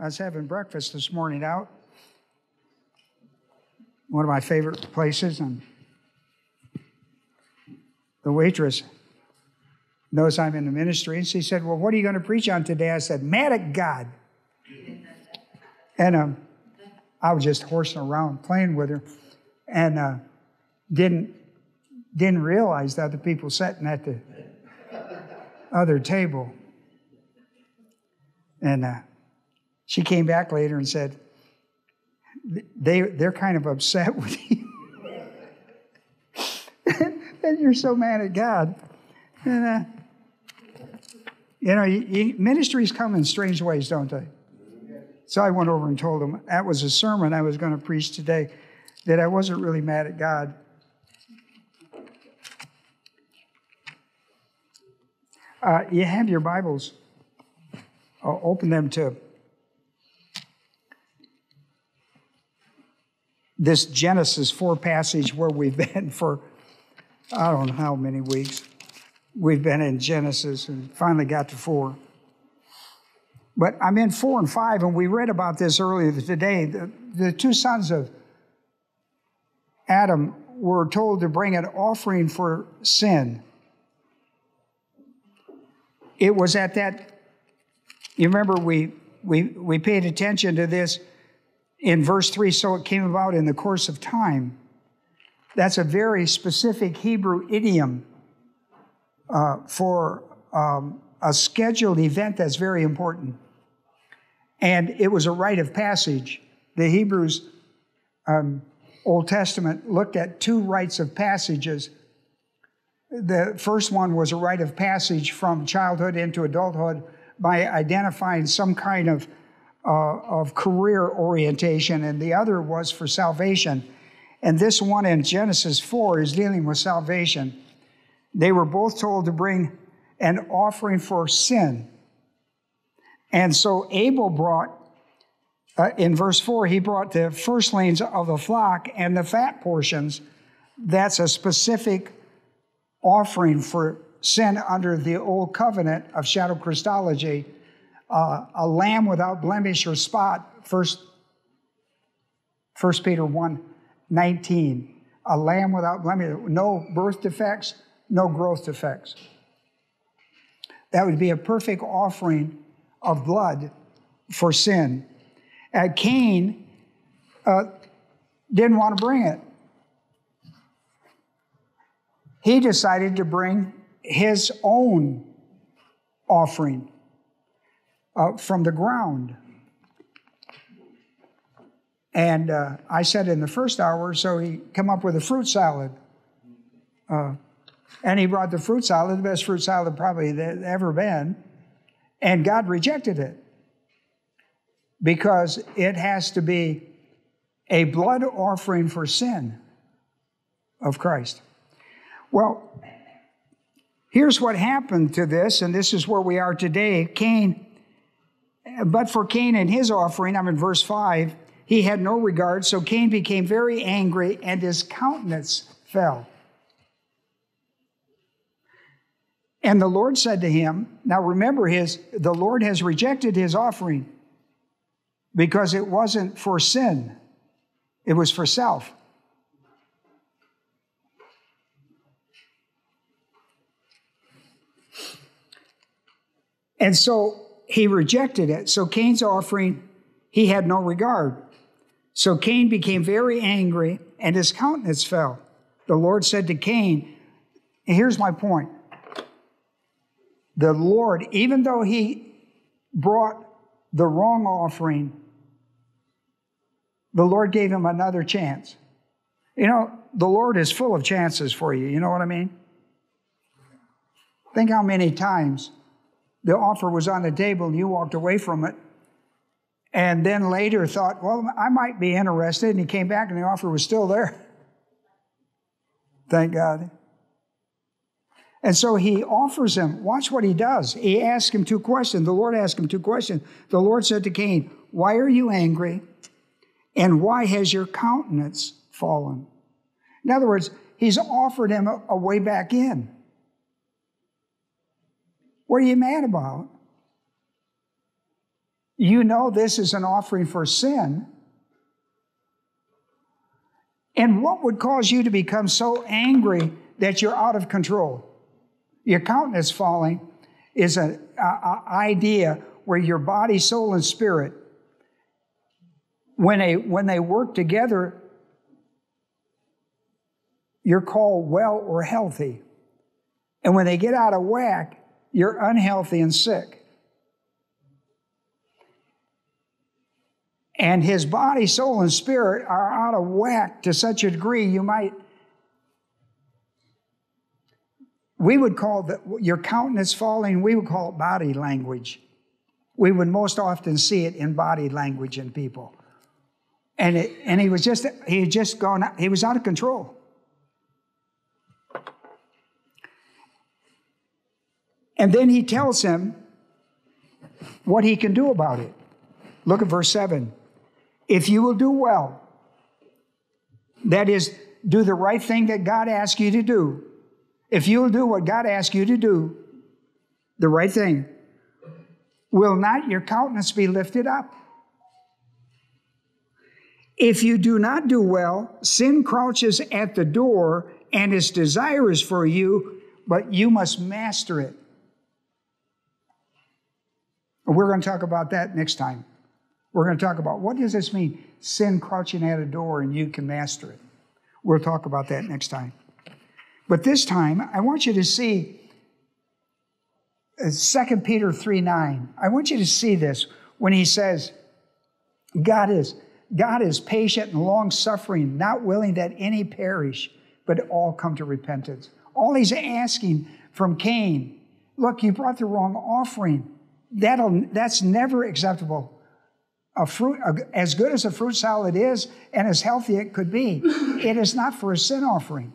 I was having breakfast this morning out, one of my favorite places, and the waitress knows I'm in the ministry, and she said, Well, what are you going to preach on today? I said, Mad at God. And um, I was just horsing around playing with her and uh, didn't, didn't realize that the people sitting at the other table. And uh, she came back later and said, they, they're kind of upset with you. and you're so mad at God. And, uh, you know, you, you, ministries come in strange ways, don't they? So I went over and told him that was a sermon I was going to preach today, that I wasn't really mad at God. Uh, you have your Bibles. I'll open them to this Genesis 4 passage where we've been for I don't know how many weeks. We've been in Genesis and finally got to 4. But I'm in 4 and 5, and we read about this earlier today. The, the two sons of Adam were told to bring an offering for sin. It was at that, you remember we, we, we paid attention to this in verse 3, so it came about in the course of time. That's a very specific Hebrew idiom uh, for um, a scheduled event that's very important. And it was a rite of passage. The Hebrews, um, Old Testament, looked at two rites of passages. The first one was a rite of passage from childhood into adulthood by identifying some kind of, uh, of career orientation, and the other was for salvation. And this one in Genesis 4 is dealing with salvation. They were both told to bring an offering for sin. And so Abel brought, uh, in verse 4, he brought the firstlings of the flock and the fat portions. That's a specific offering for sin under the old covenant of shadow Christology. Uh, a lamb without blemish or spot, first, first Peter 1 19. A lamb without blemish, no birth defects, no growth defects. That would be a perfect offering of blood for sin. Cain uh, didn't want to bring it. He decided to bring his own offering uh, from the ground. And uh, I said in the first hour, so he come up with a fruit salad. Uh, and he brought the fruit salad, the best fruit salad probably that ever been. And God rejected it because it has to be a blood offering for sin of Christ. Well, here's what happened to this, and this is where we are today. Cain, but for Cain and his offering, I'm in verse 5, he had no regard, so Cain became very angry and his countenance fell. And the Lord said to him, Now remember, his, the Lord has rejected his offering because it wasn't for sin, it was for self. And so he rejected it. So Cain's offering, he had no regard. So Cain became very angry and his countenance fell. The Lord said to Cain, Here's my point the Lord, even though he brought the wrong offering, the Lord gave him another chance. You know, the Lord is full of chances for you. You know what I mean? Think how many times the offer was on the table and you walked away from it, and then later thought, well, I might be interested, and he came back and the offer was still there. Thank God. And so he offers him, watch what he does. He asks him two questions. The Lord asked him two questions. The Lord said to Cain, Why are you angry? And why has your countenance fallen? In other words, he's offered him a, a way back in. What are you mad about? You know this is an offering for sin. And what would cause you to become so angry that you're out of control? Your countenance falling is an idea where your body, soul, and spirit, when they, when they work together, you're called well or healthy. And when they get out of whack, you're unhealthy and sick. And his body, soul, and spirit are out of whack to such a degree you might, we would call the, your countenance falling, we would call it body language. We would most often see it in body language in people. And, it, and he was just, he had just gone, he was out of control. And then he tells him what he can do about it. Look at verse 7. If you will do well, that is, do the right thing that God asks you to do, if you will do what God asks you to do, the right thing, will not your countenance be lifted up? If you do not do well, sin crouches at the door and is for you, but you must master it. We're going to talk about that next time. We're going to talk about what does this mean? Sin crouching at a door and you can master it. We'll talk about that next time. But this time, I want you to see 2 uh, Peter 3 9. I want you to see this when he says, God is, God is patient and long suffering, not willing that any perish, but all come to repentance. All he's asking from Cain, look, you brought the wrong offering that'll, that's never acceptable. A fruit, a, as good as a fruit salad is and as healthy it could be, it is not for a sin offering.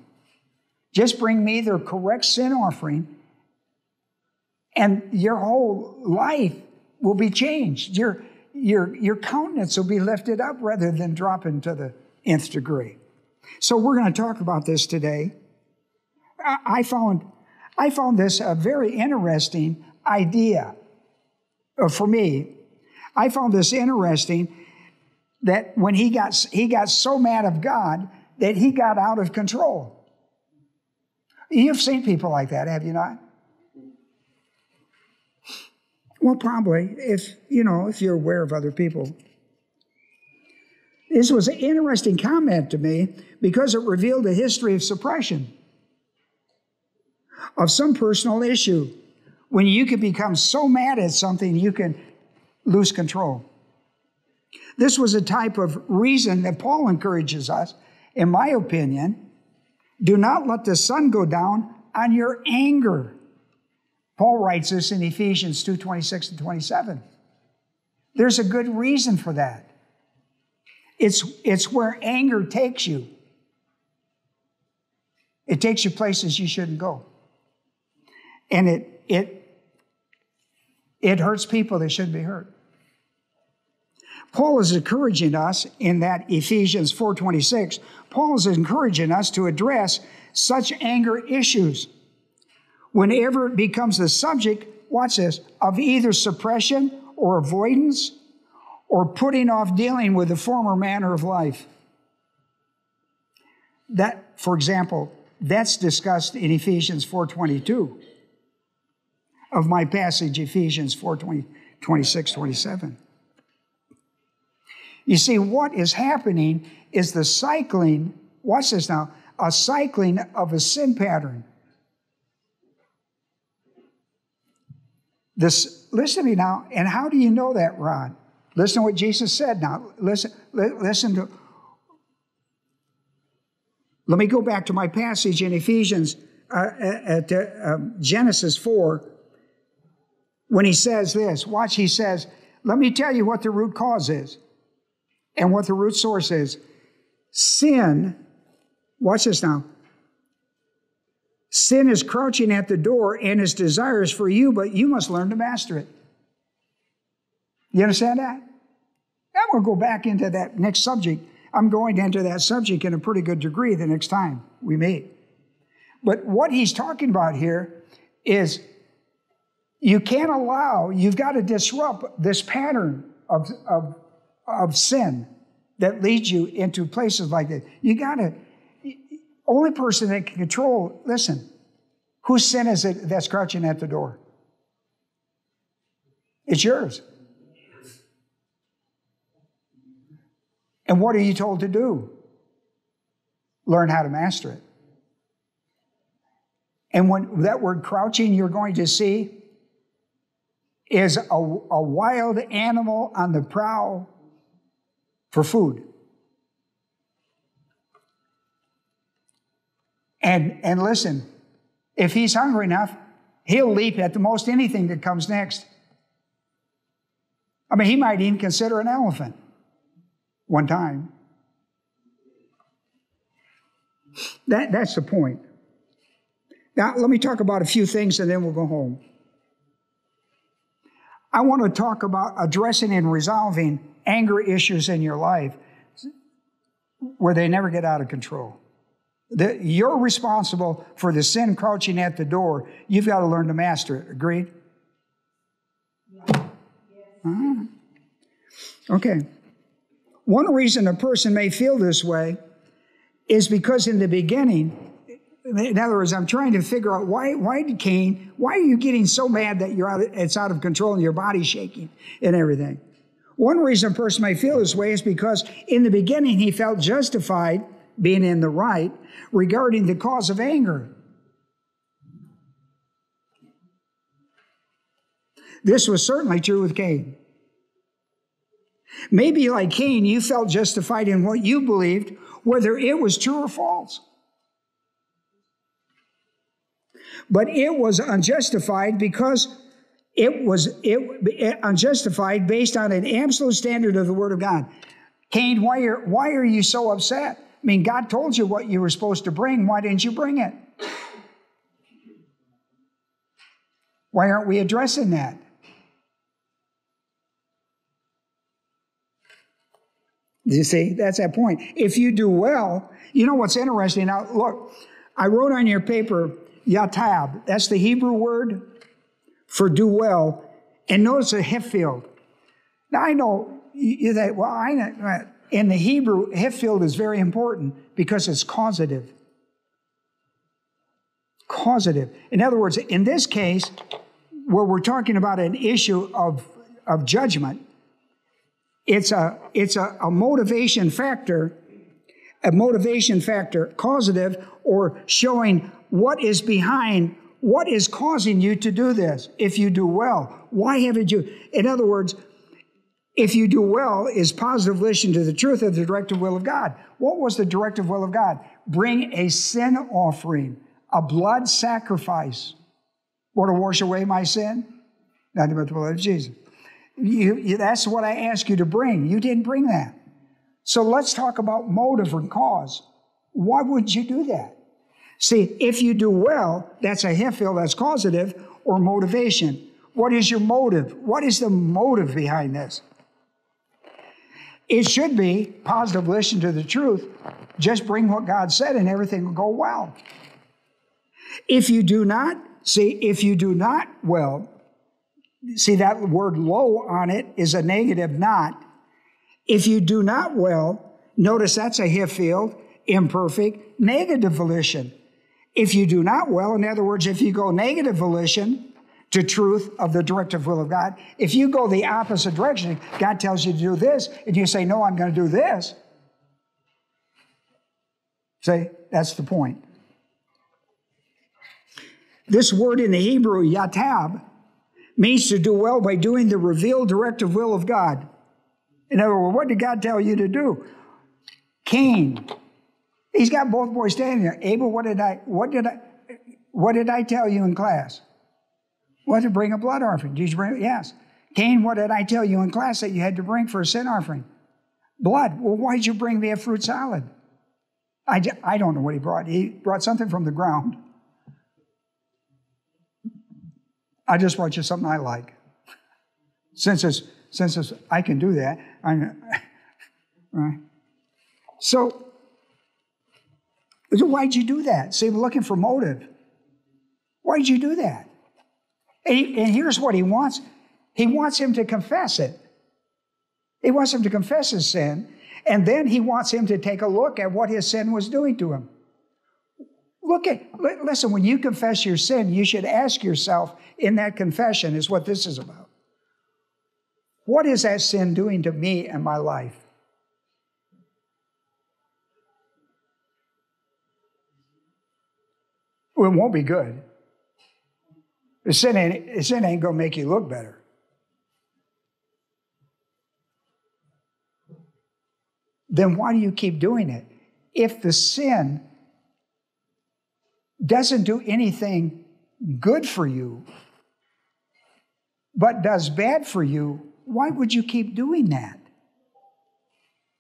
Just bring me the correct sin offering, and your whole life will be changed. Your, your, your countenance will be lifted up rather than dropping to the nth degree. So we're going to talk about this today. I, I found, I found this a very interesting idea Uh, for me, I found this interesting that when he got, he got so mad of God that he got out of control. You've seen people like that, have you not? Well, probably, if you know, if you're aware of other people. This was an interesting comment to me because it revealed a history of suppression of some personal issue when you can become so mad at something you can lose control. This was a type of reason that Paul encourages us, in my opinion, do not let the sun go down on your anger. Paul writes this in Ephesians 2 26 and 27. There's a good reason for that. It's, it's where anger takes you. It takes you places you shouldn't go. And it it, it hurts people that shouldn't be hurt. Paul is encouraging us in that Ephesians 4:26. Paul is encouraging us to address such anger issues whenever it becomes the subject, watch this, of either suppression or avoidance or putting off dealing with the former manner of life. That, for example, that's discussed in Ephesians 4:22 of my passage, Ephesians 4 20, 26, 27. You see, what is happening is the cycling, watch this now, a cycling of a sin pattern. This, listen to me now, and how do you know that, Ron? Listen to what Jesus said now. Listen, listen to. Let me go back to my passage in Ephesians, uh, at uh, um, Genesis 4, when he says this. Watch, he says, Let me tell you what the root cause is and what the root source is. Sin, watch this now. Sin is crouching at the door and its desires for you, but you must learn to master it. You understand that? Going to go back into that next subject. I'm going to enter that subject in a pretty good degree the next time we meet. But what he's talking about here is you can't allow, you've got to disrupt this pattern of, of, of sin that leads you into places like this. You gotta, only person that can control, listen, whose sin is it that's crouching at the door? It's yours. And what are you told to do? Learn how to master it. And when that word crouching you're going to see is a, a wild animal on the prowl for food. And, and listen, if he's hungry enough, he'll leap at the most anything that comes next. I mean, he might even consider an elephant one time. That, that's the point. Now, let me talk about a few things and then we'll go home. I want to talk about addressing and resolving anger issues in your life where they never get out of control. You're responsible for the sin crouching at the door. You've got to learn to master it. Agreed? Uh-huh. Okay. One reason a person may feel this way is because in the beginning, in other words, I'm trying to figure out why, why did Cain, why are you getting so mad that you're out, it's out of control and your body's shaking and everything? One reason a person may feel this way is because in the beginning he felt justified being in the right regarding the cause of anger. This was certainly true with Cain. Maybe like Cain, you felt justified in what you believed, whether it was true or false. But it was unjustified because it was it, it, unjustified based on an absolute standard of the Word of God. Cain, why are, why are you so upset? I mean, God told you what you were supposed to bring. Why didn't you bring it? Why aren't we addressing that? You see, that's that point. If you do well, you know what's interesting? Now, look, I wrote on your paper, yatab. That's the Hebrew word for do well. And notice a Hiphil. Now, I know you think, well, I know, in the Hebrew, Hiphil is very important because it's causative. Causative. In other words, in this case, where we're talking about an issue of, of judgment, it's a, it's a, a motivation factor, a motivation factor, causative, or showing what is behind, what is causing you to do this. If you do well, why haven't you? In other words, if you do well is positive relation to the truth of the directive will of God. What was the directive will of God? Bring a sin offering, a blood sacrifice. What to wash away my sin? But the blood of Jesus. You, you, that's what I asked you to bring. You didn't bring that. So let's talk about motive and cause. Why would you do that? See, if you do well, that's a Hiphil, that's causative, or motivation. What is your motive? What is the motive behind this? It should be positive, listen to the truth, just bring what God said and everything will go well. If you do not, see, if you do not well, see that word low on it is a negative not. If you do not well, notice that's a Hiphil, imperfect, negative volition. If you do not well, in other words, if you go negative volition to truth of the directive will of God, if you go the opposite direction, God tells you to do this, and you say, No, I'm going to do this. Say, that's the point. This word in the Hebrew, yatab, means to do well by doing the revealed directive will of God. In other words, what did God tell you to do? Cain. He's got both boys standing there. Abel, what did I what did I what did I tell you in class? What to bring a blood offering? Did you bring yes. Cain, what did I tell you in class that you had to bring for a sin offering? Blood. Well, why did you bring me a fruit salad? I, I don't know what he brought. He brought something from the ground. I just brought you something I like. Since it's, since it's, I can do that, I'm, right? So, why'd you do that? See, we're looking for motive. Why'd you do that? And, he, and here's what he wants he wants him to confess it. He wants him to confess his sin, and then he wants him to take a look at what his sin was doing to him. Look at, listen, when you confess your sin, you should ask yourself in that confession, is what this is about. What is that sin doing to me and my life? It won't be good. Sin ain't, the sin ain't going to make you look better. Then why do you keep doing it? If the sin doesn't do anything good for you, but does bad for you, why would you keep doing that?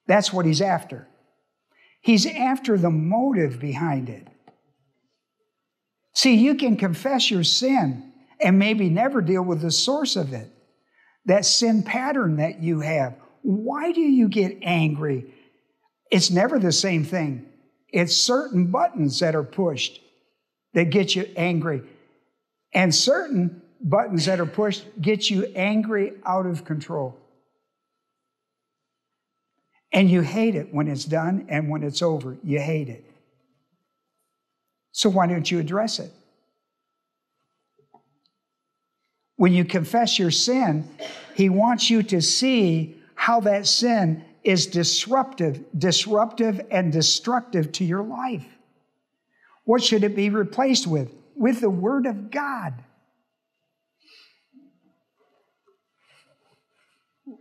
That's what he's after. He's after the motive behind it. See, you can confess your sin and maybe never deal with the source of it, that sin pattern that you have. Why do you get angry? It's never the same thing. It's certain buttons that are pushed that get you angry. And certain buttons that are pushed get you angry out of control. And you hate it when it's done and when it's over. You hate it. So why don't you address it? When you confess your sin, He wants you to see how that sin is disruptive, disruptive and destructive to your life. What should it be replaced with? With the Word of God.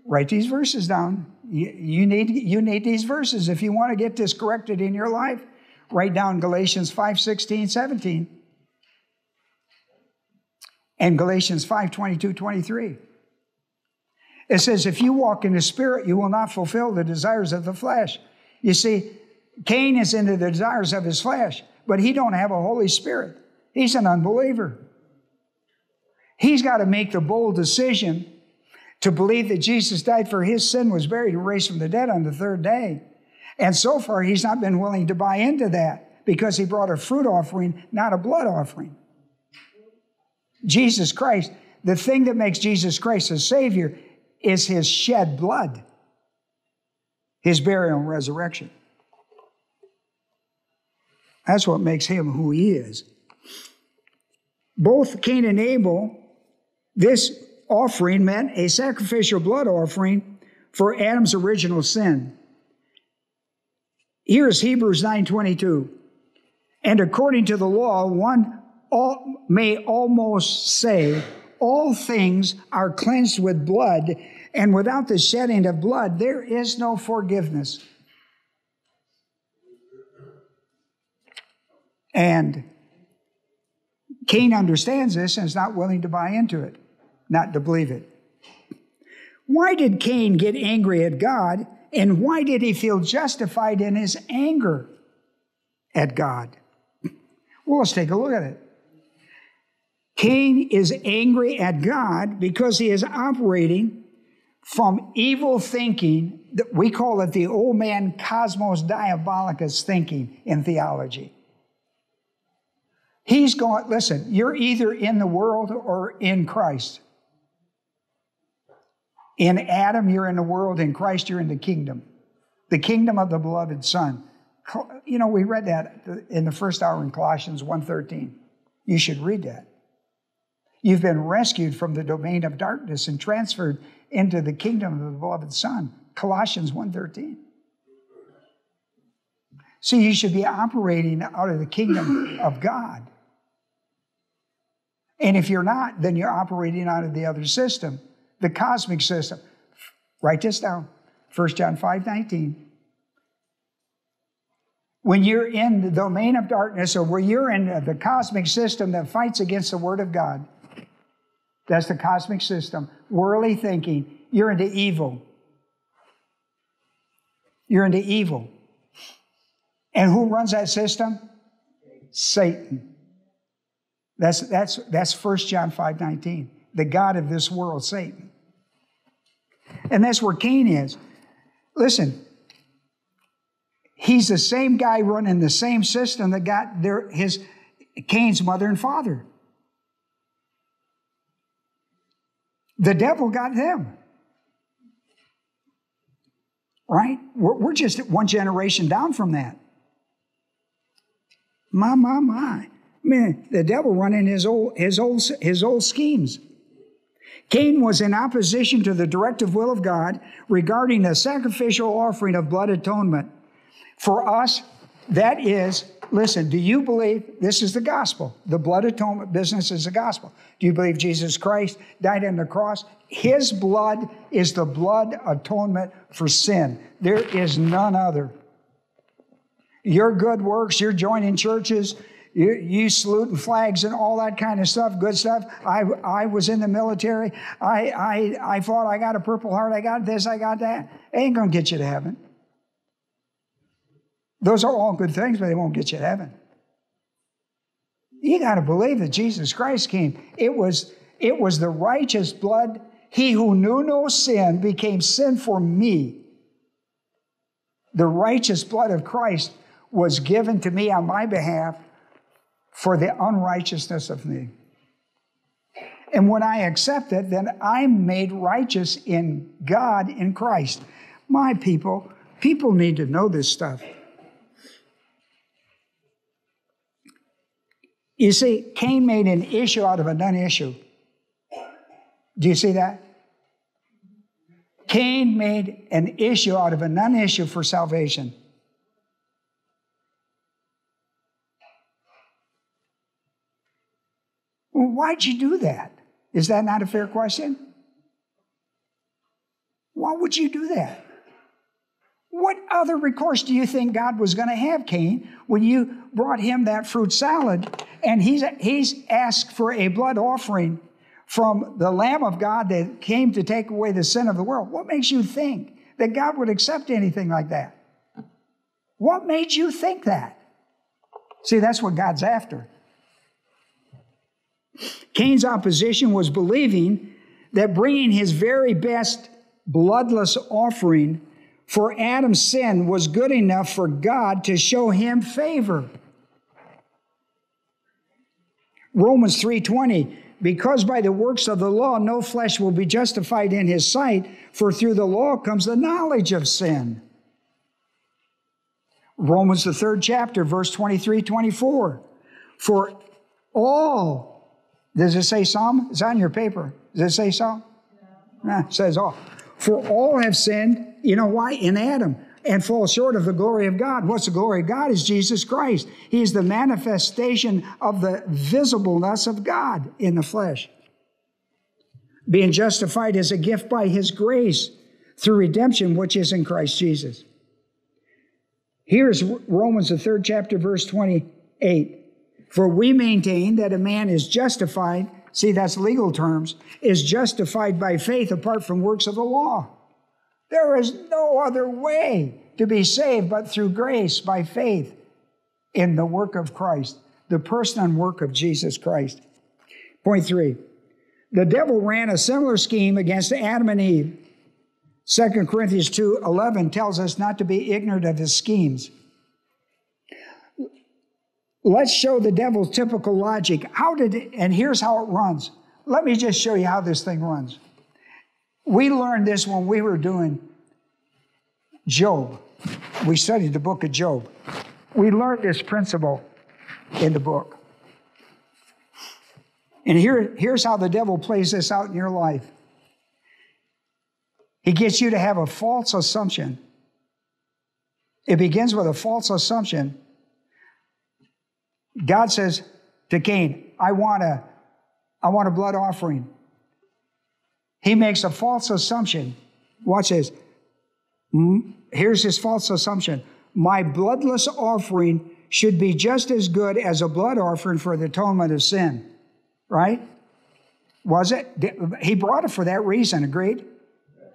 Write these verses down. You, need, you need these verses. If you want to get this corrected in your life, write down Galatians 5 16, 17. And Galatians 5 22, 23. It says, If you walk in the Spirit, you will not fulfill the desires of the flesh. You see, Cain is into the desires of his flesh, but he don't have a Holy Spirit. He's an unbeliever. He's got to make the bold decision to believe that Jesus died for his sin, was buried, and raised from the dead on the third day. And so far, he's not been willing to buy into that because he brought a fruit offering, not a blood offering. Jesus Christ, the thing that makes Jesus Christ a Savior is his shed blood, his burial and resurrection. That's what makes him who he is. Both Cain and Abel, this offering meant a sacrificial blood offering for Adam's original sin. Here's Hebrews 9:22. And according to the law, one all, may almost say, all things are cleansed with blood, and without the shedding of blood, there is no forgiveness. And Cain understands this and is not willing to buy into it not to believe it. Why did Cain get angry at God, and why did he feel justified in his anger at God? Well, let's take a look at it. Cain is angry at God because he is operating from evil thinking. That we call it the old man cosmos diabolicus thinking in theology. He's going, listen, you're either in the world or in Christ. In Adam, you're in the world. In Christ, you're in the kingdom. The kingdom of the beloved Son. You know, we read that in the first hour in Colossians 1.13. You should read that. You've been rescued from the domain of darkness and transferred into the kingdom of the beloved Son. Colossians 1.13. See, you should be operating out of the kingdom of God. And if you're not, then you're operating out of the other system the cosmic system. Write this down 1 John 5 19. When you're in the domain of darkness or where you're in the cosmic system that fights against the Word of God, that's the cosmic system. Worldly thinking, you're into evil. You're into evil. And who runs that system? Satan. That's, that's, that's 1 John 5 19 the God of this world, Satan. And that's where Cain is. Listen, he's the same guy running the same system that got their, his Cain's mother and father. The devil got them. Right? We're, we're just one generation down from that. My, my, my. I mean, the devil running his old, his old, his old schemes. Cain was in opposition to the directive will of God regarding the sacrificial offering of blood atonement. For us, that is, listen, do you believe this is the gospel? The blood atonement business is the gospel. Do you believe Jesus Christ died on the cross? His blood is the blood atonement for sin. There is none other. Your good works, you're joining churches, you, you saluting flags and all that kind of stuff, good stuff. I, I was in the military. I, I, I fought. I got a Purple Heart. I got this. I got that. Ain't going to get you to heaven. Those are all good things, but they won't get you to heaven. You got to believe that Jesus Christ came. It was, it was the righteous blood. He who knew no sin became sin for me. The righteous blood of Christ was given to me on my behalf for the unrighteousness of me. And when I accept it, then I'm made righteous in God in Christ. My people, people need to know this stuff. You see, Cain made an issue out of a non issue. Do you see that? Cain made an issue out of a non issue for salvation. Well, why'd you do that? Is that not a fair question? Why would you do that? What other recourse do you think God was going to have, Cain, when you brought him that fruit salad and he's, he's asked for a blood offering from the Lamb of God that came to take away the sin of the world? What makes you think that God would accept anything like that? What made you think that? See, that's what God's after. Cain's opposition was believing that bringing his very best bloodless offering for Adam's sin was good enough for God to show him favor. Romans 3:20 because by the works of the law no flesh will be justified in his sight for through the law comes the knowledge of sin. Romans the 3rd chapter verse 23 24 for all does it say Psalm? It's on your paper. Does it say Psalm? No. Nah, it says all. For all have sinned, you know why? In Adam, and fall short of the glory of God. What's the glory of God? Is Jesus Christ. He is the manifestation of the visibleness of God in the flesh. Being justified as a gift by his grace through redemption, which is in Christ Jesus. Here's Romans, the third chapter, verse 28. For we maintain that a man is justified, see, that's legal terms, is justified by faith apart from works of the law. There is no other way to be saved but through grace by faith in the work of Christ, the person and work of Jesus Christ. Point three the devil ran a similar scheme against Adam and Eve. 2 Corinthians 2 11 tells us not to be ignorant of his schemes. Let's show the devil's typical logic. How did it, and here's how it runs. Let me just show you how this thing runs. We learned this when we were doing Job. We studied the book of Job. We learned this principle in the book. And here, here's how the devil plays this out in your life he gets you to have a false assumption. It begins with a false assumption God says to Cain, I want a, I want a blood offering. He makes a false assumption. Watch this. Here's his false assumption. My bloodless offering should be just as good as a blood offering for the atonement of sin. Right? Was it? He brought it for that reason, agreed?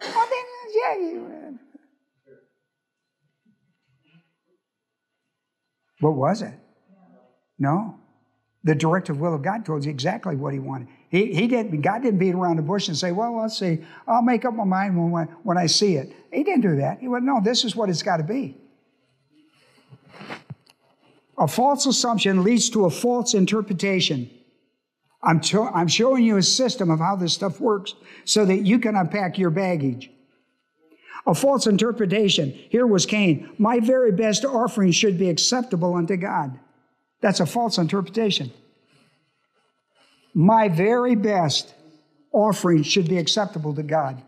Well, then, yeah. What was it? No. The directive will of God told you exactly what he wanted. He, he didn't, God didn't beat around the bush and say, well, let's see, I'll make up my mind when, when I see it. He didn't do that. He went, no, this is what it's got to be. A false assumption leads to a false interpretation. I'm, to, I'm showing you a system of how this stuff works so that you can unpack your baggage. A false interpretation. Here was Cain. My very best offering should be acceptable unto God. That's a false interpretation. My very best offering should be acceptable to God.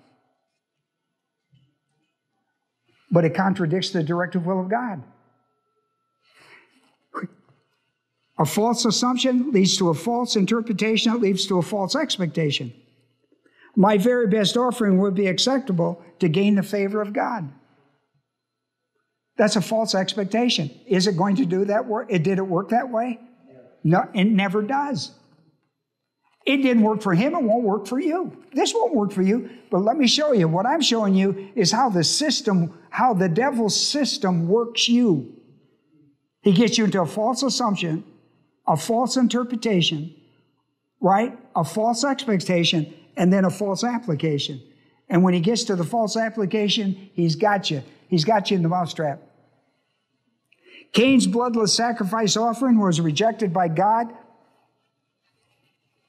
But it contradicts the directive will of God. A false assumption leads to a false interpretation, it leads to a false expectation. My very best offering would be acceptable to gain the favor of God. That's a false expectation. Is it going to do that work? It did it work that way? No, it never does. It didn't work for him, it won't work for you. This won't work for you, but let me show you. What I'm showing you is how the system, how the devil's system works you. He gets you into a false assumption, a false interpretation, right? A false expectation, and then a false application. And when he gets to the false application, he's got you. He's got you in the mousetrap. Cain's bloodless sacrifice offering was rejected by God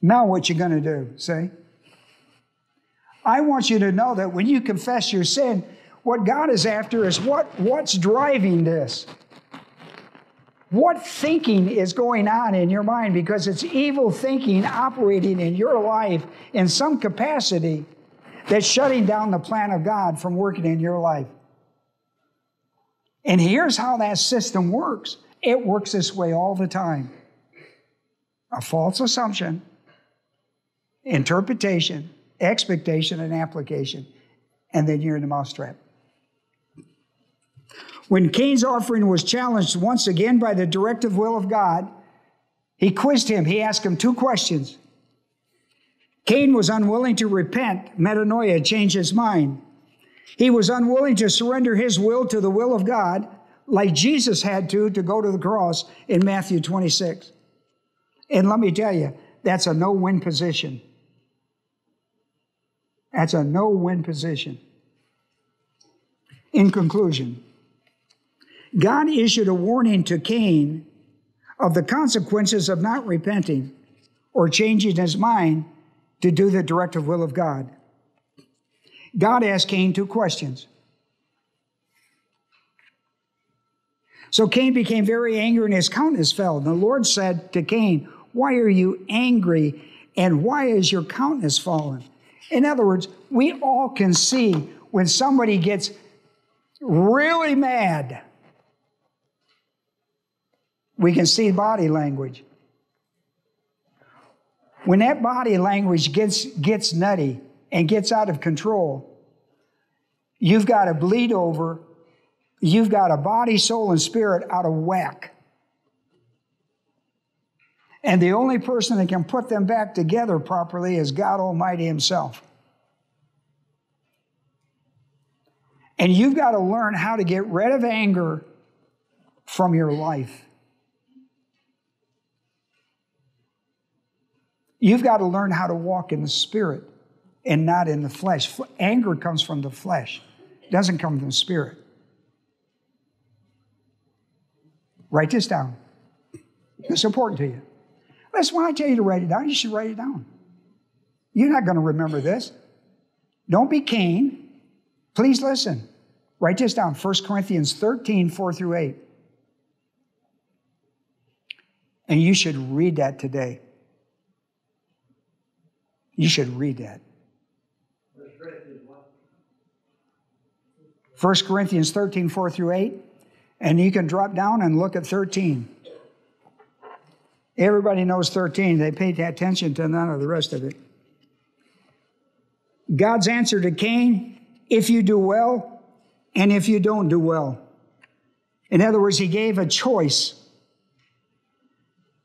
now, what you going to do? See? I want you to know that when you confess your sin, what God is after is what, what's driving this? What thinking is going on in your mind? Because it's evil thinking operating in your life in some capacity that's shutting down the plan of God from working in your life. And here's how that system works it works this way all the time a false assumption interpretation, expectation, and application. And then you're in the mousetrap. When Cain's offering was challenged once again by the directive will of God, he quizzed him. He asked him two questions. Cain was unwilling to repent, metanoia, change his mind. He was unwilling to surrender his will to the will of God, like Jesus had to to go to the cross in Matthew 26. And let me tell you, that's a no win position. That's a no win position. In conclusion, God issued a warning to Cain of the consequences of not repenting or changing his mind to do the directive will of God. God asked Cain two questions. So Cain became very angry and his countenance fell. And the Lord said to Cain, Why are you angry and why is your countenance fallen? In other words, we all can see when somebody gets really mad. We can see body language. When that body language gets, gets nutty and gets out of control, you've got to bleed over. You've got a body, soul, and spirit out of whack. And the only person that can put them back together properly is God Almighty Himself. And you've got to learn how to get rid of anger from your life. You've got to learn how to walk in the spirit and not in the flesh. Anger comes from the flesh, doesn't come from the spirit. Write this down. It's important to you. That's when I tell you to write it down, you should write it down. You're not going to remember this. Don't be Cain. Please listen. Write this down 1 Corinthians 13, 4 through 8. And you should read that today. You should read that. 1 Corinthians 13, 4 through 8. And you can drop down and look at 13. Everybody knows 13. They paid attention to none of the rest of it. God's answer to Cain if you do well, and if you don't do well. In other words, he gave a choice.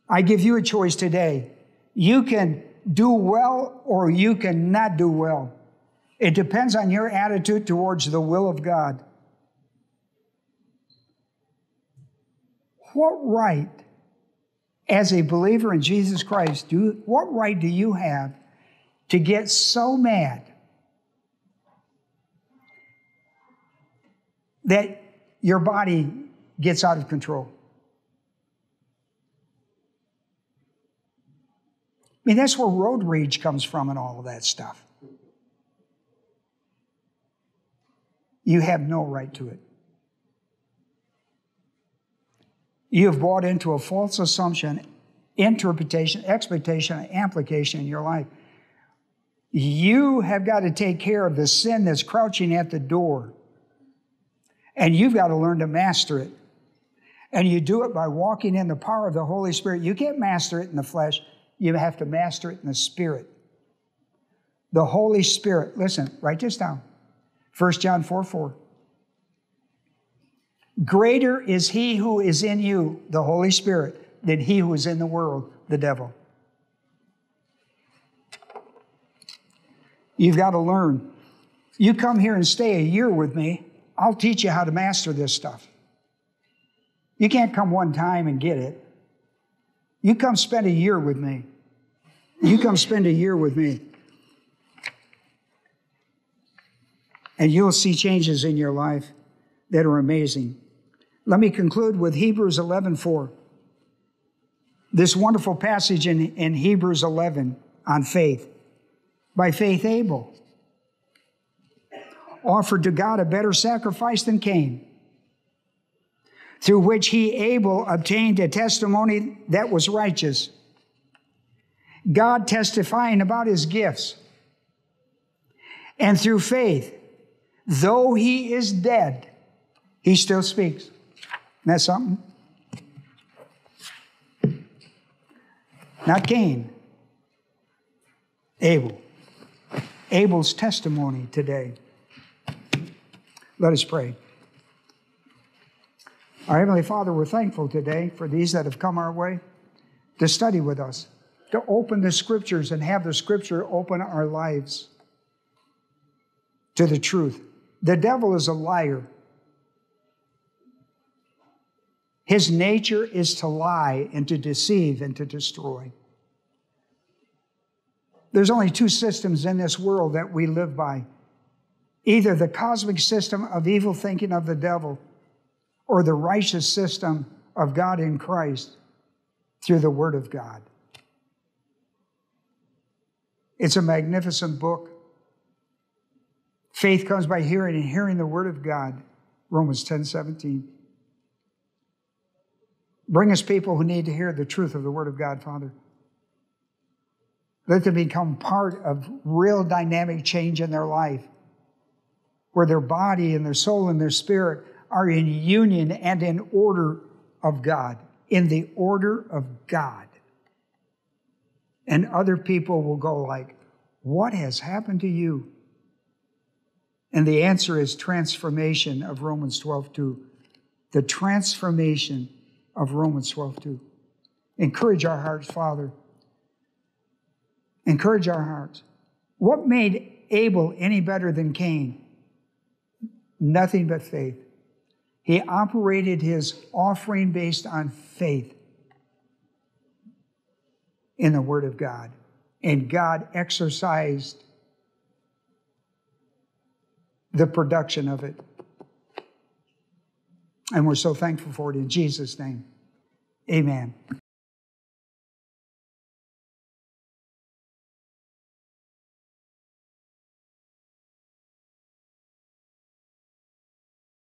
I give you a choice today. You can do well or you can not do well. It depends on your attitude towards the will of God. What right as a believer in Jesus Christ, do, what right do you have to get so mad that your body gets out of control? I mean, that's where road rage comes from and all of that stuff. You have no right to it. You have bought into a false assumption, interpretation, expectation, and application in your life. You have got to take care of the sin that's crouching at the door. And you've got to learn to master it. And you do it by walking in the power of the Holy Spirit. You can't master it in the flesh, you have to master it in the Spirit. The Holy Spirit, listen, write this down 1 John 4 4. Greater is he who is in you, the Holy Spirit, than he who is in the world, the devil. You've got to learn. You come here and stay a year with me, I'll teach you how to master this stuff. You can't come one time and get it. You come spend a year with me. You come spend a year with me. And you'll see changes in your life that are amazing. Let me conclude with Hebrews 11:4. This wonderful passage in, in Hebrews 11 on faith. By faith, Abel offered to God a better sacrifice than Cain, through which he, Abel, obtained a testimony that was righteous. God testifying about his gifts. And through faith, though he is dead, he still speaks. Isn't that something? Not Cain, Abel. Abel's testimony today. Let us pray. Our Heavenly Father, we're thankful today for these that have come our way to study with us, to open the scriptures and have the scripture open our lives to the truth. The devil is a liar. His nature is to lie and to deceive and to destroy. There's only two systems in this world that we live by either the cosmic system of evil thinking of the devil or the righteous system of God in Christ through the Word of God. It's a magnificent book. Faith comes by hearing and hearing the Word of God. Romans 10 17. Bring us people who need to hear the truth of the Word of God, Father. Let them become part of real dynamic change in their life, where their body and their soul and their spirit are in union and in order of God, in the order of God. And other people will go like, what has happened to you? And the answer is transformation of Romans 12 2. The transformation of Romans 12 2. Encourage our hearts, Father. Encourage our hearts. What made Abel any better than Cain? Nothing but faith. He operated his offering based on faith in the Word of God. And God exercised the production of it. And we're so thankful for it in Jesus' name. Amen.